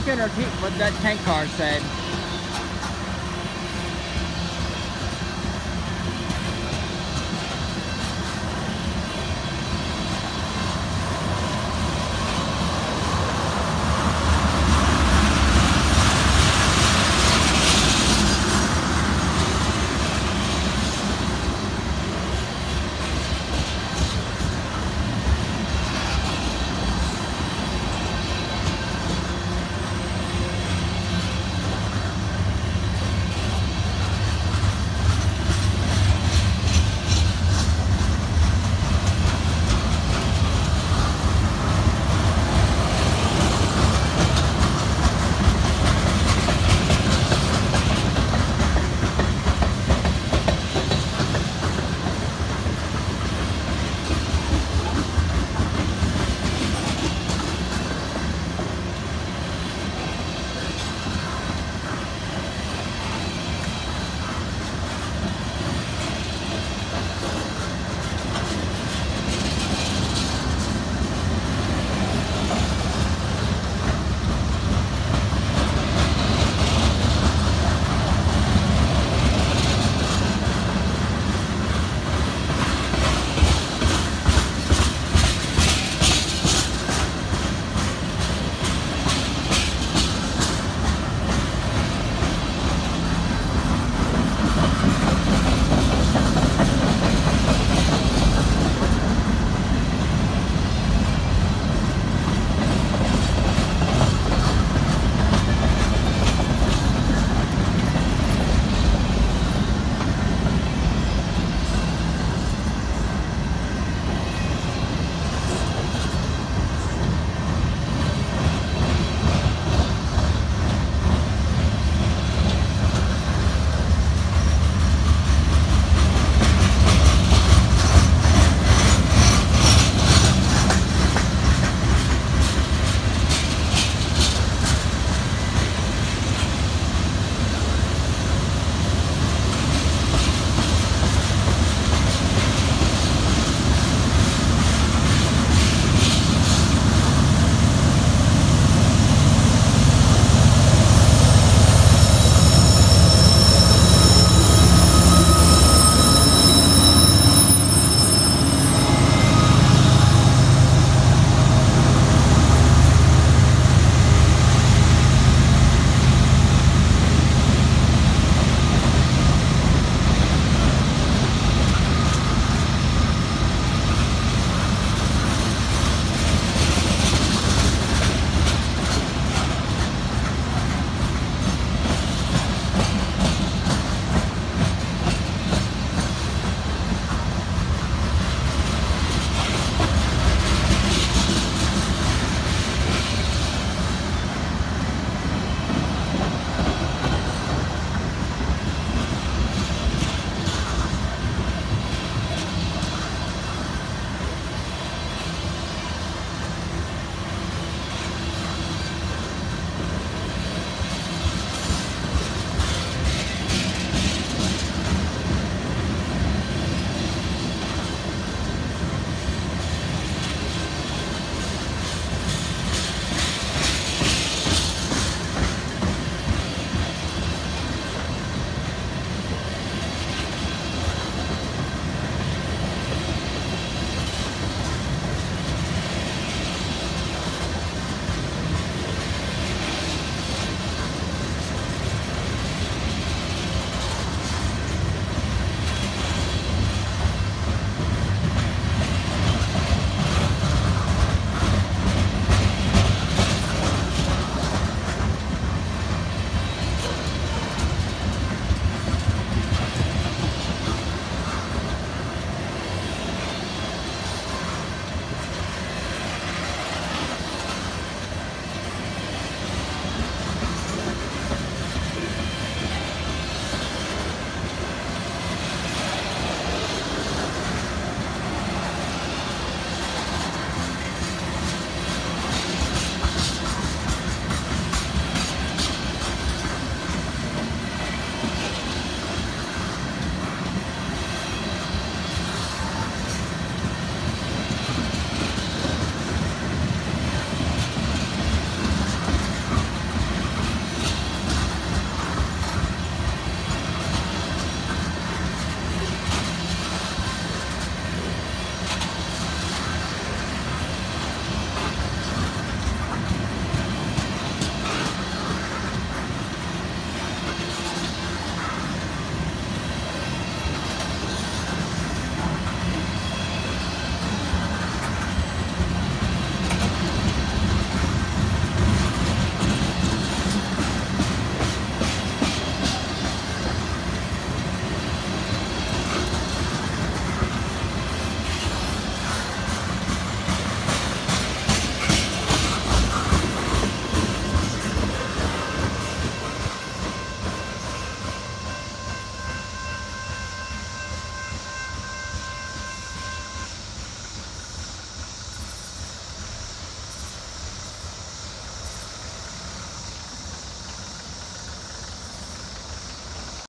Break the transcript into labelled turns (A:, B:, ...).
A: I'm not gonna repeat what that tank car said.